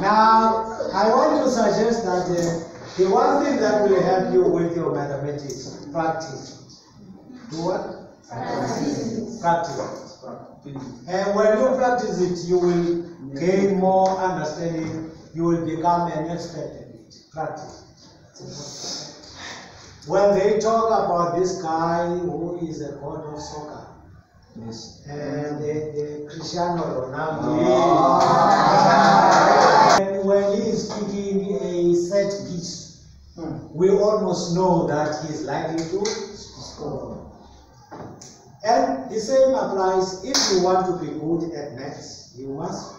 Now, I want to suggest that uh, the one thing that will help you with your mathematics, practice. Do what? Practice. Practice. And when you practice it, you will gain more understanding. You will become an expert at it. Practice. When they talk about this guy who is a god of soccer, Yes. and the, the Cristiano Ronaldo, and when he is kicking a set piece, we almost know that he is likely to score. And the same applies if you want to be good at maths, you must